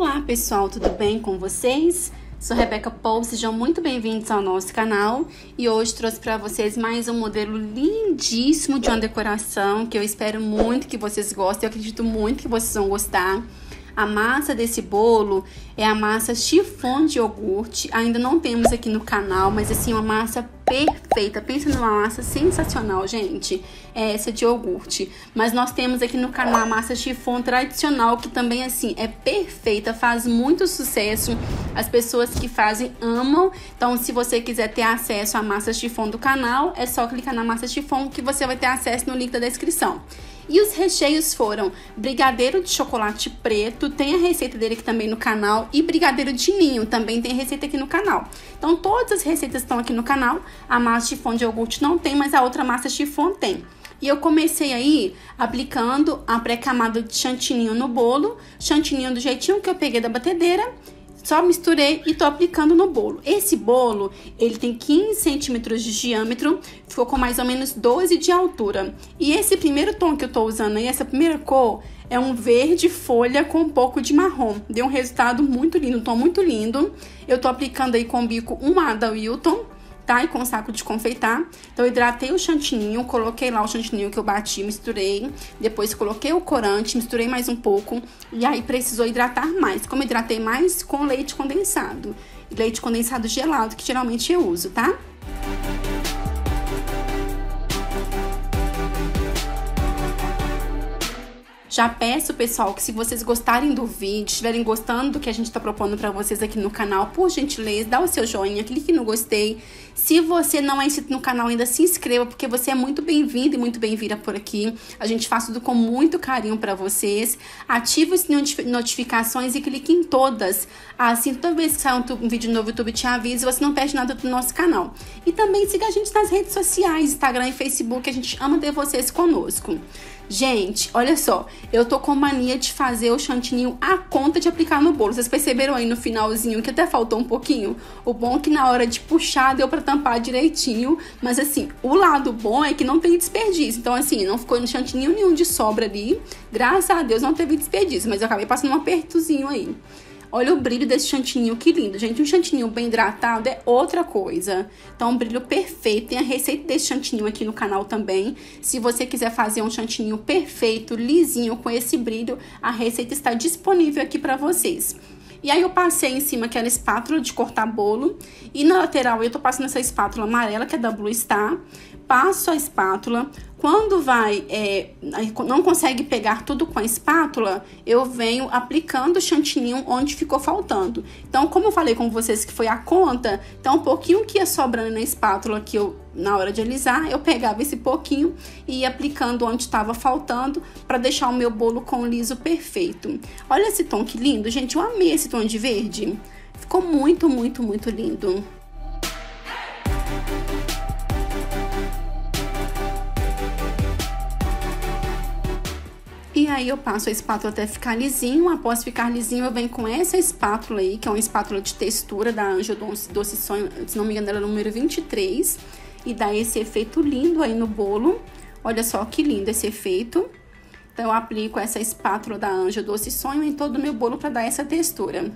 Olá pessoal, tudo bem com vocês? Sou Rebeca Paul, sejam muito bem-vindos ao nosso canal e hoje trouxe para vocês mais um modelo lindíssimo de uma decoração que eu espero muito que vocês gostem, eu acredito muito que vocês vão gostar. A massa desse bolo é a massa chiffon de iogurte. Ainda não temos aqui no canal, mas assim, uma massa perfeita. Pensa numa massa sensacional, gente. É essa de iogurte. Mas nós temos aqui no canal a massa chiffon tradicional, que também, assim, é perfeita, faz muito sucesso. As pessoas que fazem amam. Então, se você quiser ter acesso à massa chiffon do canal, é só clicar na massa chiffon que você vai ter acesso no link da descrição. E os recheios foram brigadeiro de chocolate preto, tem a receita dele aqui também no canal, e brigadeiro de ninho, também tem receita aqui no canal. Então, todas as receitas estão aqui no canal. A massa chifão de iogurte não tem, mas a outra massa chifão tem. E eu comecei aí aplicando a pré-camada de chantininho no bolo, chantininho do jeitinho que eu peguei da batedeira só misturei e tô aplicando no bolo. Esse bolo, ele tem 15 centímetros de diâmetro, ficou com mais ou menos 12 de altura. E esse primeiro tom que eu tô usando aí, essa primeira cor, é um verde folha com um pouco de marrom. Deu um resultado muito lindo, um tom muito lindo. Eu tô aplicando aí com o bico um A da Wilton tá? E com saco de confeitar. Então, hidratei o chantininho, coloquei lá o chantininho que eu bati, misturei. Depois, coloquei o corante, misturei mais um pouco. E aí, precisou hidratar mais. Como hidratei mais? Com leite condensado. Leite condensado gelado, que geralmente eu uso, tá? Já peço, pessoal, que se vocês gostarem do vídeo, estiverem gostando do que a gente está propondo para vocês aqui no canal, por gentileza, dá o seu joinha, clique no gostei. Se você não é inscrito no canal ainda, se inscreva, porque você é muito bem-vindo e muito bem-vinda por aqui. A gente faz tudo com muito carinho para vocês. Ative as notificações e clique em todas. Assim, toda vez que sair um vídeo novo, o YouTube te avisa e você não perde nada do nosso canal. E também siga a gente nas redes sociais, Instagram e Facebook, a gente ama ter vocês conosco. Gente, olha só, eu tô com mania de fazer o chantininho a conta de aplicar no bolo. Vocês perceberam aí no finalzinho que até faltou um pouquinho? O bom é que na hora de puxar deu pra tampar direitinho. Mas assim, o lado bom é que não tem desperdício. Então assim, não ficou no chantininho nenhum de sobra ali. Graças a Deus não teve desperdício, mas eu acabei passando um apertozinho aí. Olha o brilho desse chantininho, que lindo. Gente, um chantininho bem hidratado é outra coisa. Então, um brilho perfeito. Tem a receita desse chantininho aqui no canal também. Se você quiser fazer um chantininho perfeito, lisinho, com esse brilho, a receita está disponível aqui para vocês. E aí eu passei em cima aquela espátula de cortar bolo. E na lateral eu tô passando essa espátula amarela, que é da Blue Star. Passo a espátula, quando vai, é, não consegue pegar tudo com a espátula, eu venho aplicando o chantininho onde ficou faltando. Então, como eu falei com vocês que foi a conta, então um pouquinho que ia sobrando na espátula que eu na hora de alisar, eu pegava esse pouquinho e ia aplicando onde estava faltando para deixar o meu bolo com liso perfeito. Olha esse tom que lindo, gente, eu amei esse tom de verde. Ficou muito, muito, muito lindo. E aí eu passo a espátula até ficar lisinho. Após ficar lisinho, eu venho com essa espátula aí, que é uma espátula de textura da Anjo Doce Sonho, se não me engano, ela é número 23. E dá esse efeito lindo aí no bolo. Olha só que lindo esse efeito. Então, eu aplico essa espátula da Anjo Doce Sonho em todo o meu bolo para dar essa textura.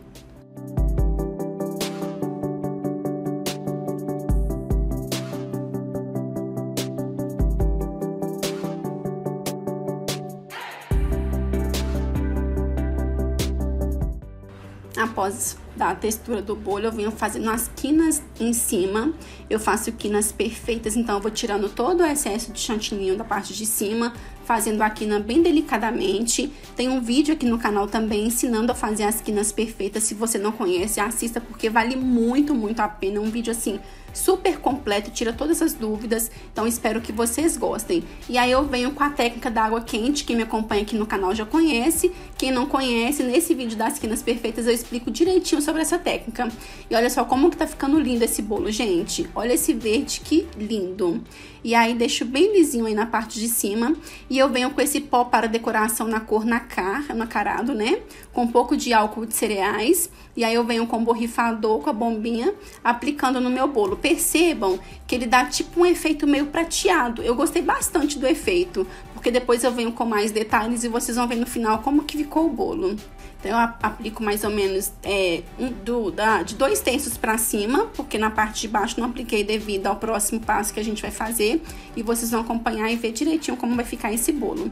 Após da textura do bolo, eu venho fazendo as quinas em cima. Eu faço quinas perfeitas, então eu vou tirando todo o excesso de chantininho da parte de cima, fazendo a quina bem delicadamente. Tem um vídeo aqui no canal também ensinando a fazer as quinas perfeitas. Se você não conhece, assista porque vale muito, muito a pena. Um vídeo assim super completo, tira todas as dúvidas. Então espero que vocês gostem. E aí eu venho com a técnica da água quente, quem me acompanha aqui no canal já conhece. Quem não conhece, nesse vídeo das quinas perfeitas eu explico direitinho sobre essa técnica. E olha só como que tá ficando lindo esse bolo, gente. Olha esse verde que lindo. E aí deixo bem lisinho aí na parte de cima. E eu venho com esse pó para decoração na cor nacar, nacarado, né? Com um pouco de álcool de cereais. E aí eu venho com o borrifador, com a bombinha, aplicando no meu bolo. Percebam que ele dá tipo um efeito meio prateado. Eu gostei bastante do efeito, porque depois eu venho com mais detalhes e vocês vão ver no final como que ficou o bolo. Então, eu aplico mais ou menos é, um, do, da, de dois terços para cima, porque na parte de baixo não apliquei devido ao próximo passo que a gente vai fazer. E vocês vão acompanhar e ver direitinho como vai ficar esse bolo.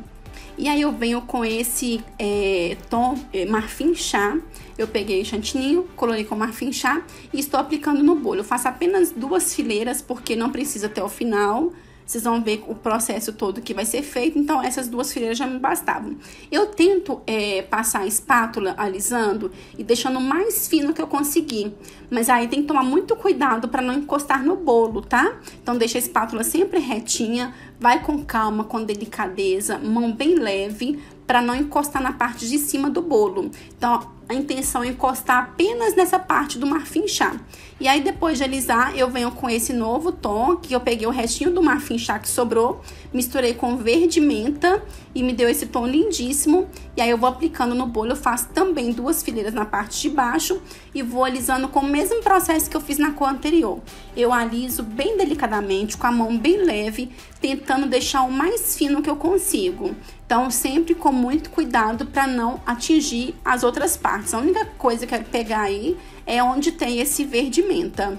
E aí eu venho com esse é, tom é, marfim chá. Eu peguei chantininho, colorei com marfim chá e estou aplicando no bolo. Eu faço apenas duas fileiras porque não precisa até o final. Vocês vão ver o processo todo que vai ser feito. Então, essas duas fileiras já me bastavam. Eu tento é, passar a espátula alisando e deixando o mais fino que eu conseguir. Mas aí tem que tomar muito cuidado para não encostar no bolo, tá? Então, deixa a espátula sempre retinha. Vai com calma, com delicadeza, mão bem leve, para não encostar na parte de cima do bolo. Então, a intenção é encostar apenas nessa parte do marfim chá. E aí, depois de alisar, eu venho com esse novo tom, que eu peguei o restinho do marfim chá que sobrou, misturei com verde menta e me deu esse tom lindíssimo. E aí, eu vou aplicando no bolo, eu faço também duas fileiras na parte de baixo e vou alisando com o mesmo processo que eu fiz na cor anterior. Eu aliso bem delicadamente, com a mão bem leve, tentando deixar o mais fino que eu consigo. Então, sempre com muito cuidado para não atingir as outras partes. A única coisa que eu quero pegar aí é onde tem esse verde menta.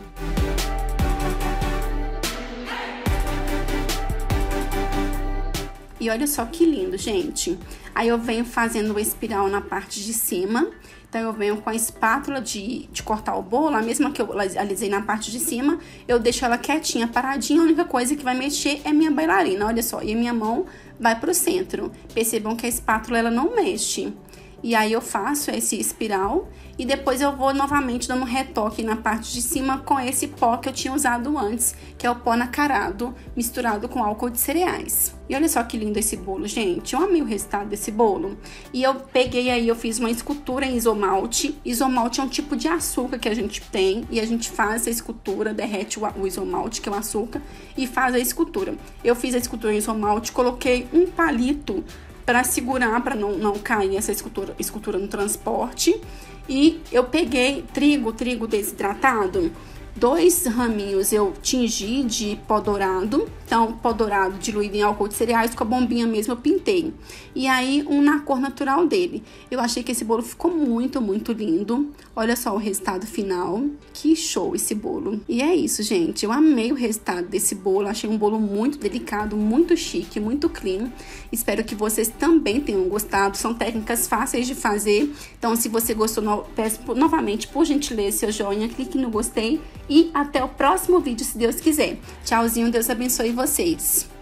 E olha só que lindo, gente. Aí eu venho fazendo o espiral na parte de cima. Então, eu venho com a espátula de, de cortar o bolo, a mesma que eu alisei na parte de cima, eu deixo ela quietinha, paradinha. A única coisa que vai mexer é minha bailarina, olha só. E a minha mão vai pro centro. Percebam que a espátula, ela não mexe. E aí eu faço esse espiral e depois eu vou novamente dando um retoque na parte de cima com esse pó que eu tinha usado antes, que é o pó nacarado misturado com álcool de cereais. E olha só que lindo esse bolo, gente. Eu amei o resultado desse bolo. E eu peguei aí, eu fiz uma escultura em isomalte. Isomalte é um tipo de açúcar que a gente tem e a gente faz a escultura, derrete o isomalte, que é o açúcar, e faz a escultura. Eu fiz a escultura em isomalte, coloquei um palito para segurar, para não, não cair essa escultura, escultura no transporte. E eu peguei trigo, trigo desidratado dois raminhos eu tingi de pó dourado, então pó dourado diluído em álcool de cereais, com a bombinha mesmo eu pintei. E aí um na cor natural dele. Eu achei que esse bolo ficou muito, muito lindo. Olha só o resultado final. Que show esse bolo. E é isso, gente. Eu amei o resultado desse bolo. Achei um bolo muito delicado, muito chique, muito clean. Espero que vocês também tenham gostado. São técnicas fáceis de fazer. Então, se você gostou, peço novamente, por gentileza, seu joinha, clique no gostei e até o próximo vídeo, se Deus quiser. Tchauzinho, Deus abençoe vocês.